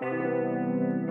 Música